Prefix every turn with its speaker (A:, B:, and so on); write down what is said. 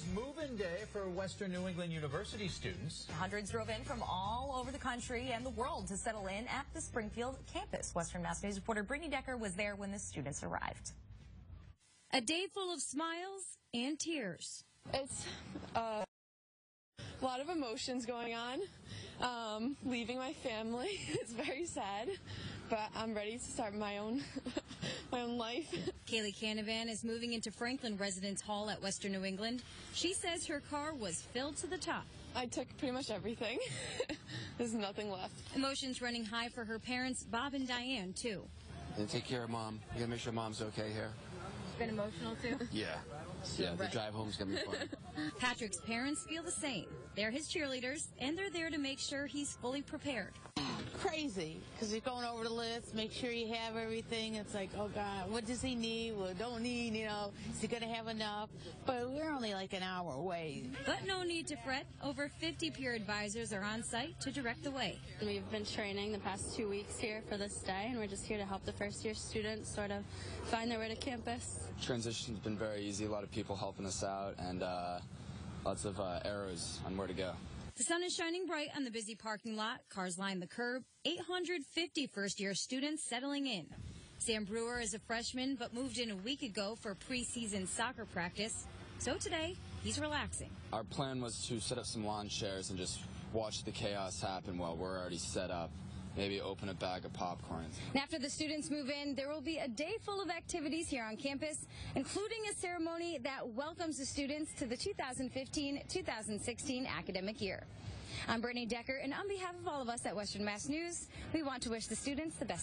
A: is move-in day for Western New England University students.
B: Hundreds drove in from all over the country and the world to settle in at the Springfield campus. Western Mass News reporter Brittany Decker was there when the students arrived.
C: A day full of smiles and tears.
D: It's uh, a lot of emotions going on. Um, leaving my family, it's very sad, but I'm ready to start my own my own life.
C: Kaylee Canavan is moving into Franklin Residence Hall at Western New England. She says her car was filled to the top.
D: I took pretty much everything. There's nothing left.
C: Emotions running high for her parents, Bob and Diane, too.
E: And take care of mom. You gotta make sure mom's okay here.
B: Been emotional too.
E: Yeah. Yeah, the drive home's gonna be fun.
C: Patrick's parents feel the same. They're his cheerleaders, and they're there to make sure he's fully prepared.
F: Crazy, because you're going over the list, make sure you have everything. It's like, oh God, what does he need? What don't need? You know, is he going to have enough? But we're only like an hour away.
C: But no need to fret. Over 50 peer advisors are on site to direct the way.
G: We've been training the past two weeks here for this day, and we're just here to help the first year students sort of find their way to campus.
E: Transition's been very easy. A lot of people helping us out, and uh, lots of uh, arrows on where to go.
C: The sun is shining bright on the busy parking lot. Cars line the curb. 850 first year students settling in. Sam Brewer is a freshman, but moved in a week ago for preseason soccer practice. So today, he's relaxing.
E: Our plan was to set up some lawn chairs and just watch the chaos happen while we're already set up. Maybe open a bag of popcorn.
C: And after the students move in, there will be a day full of activities here on campus, including a ceremony that welcomes the students to the 2015-2016 academic year. I'm Brittany Decker, and on behalf of all of us at Western Mass News, we want to wish the students the best